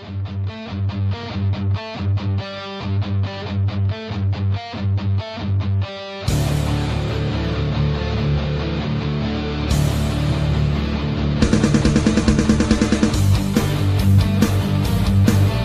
Música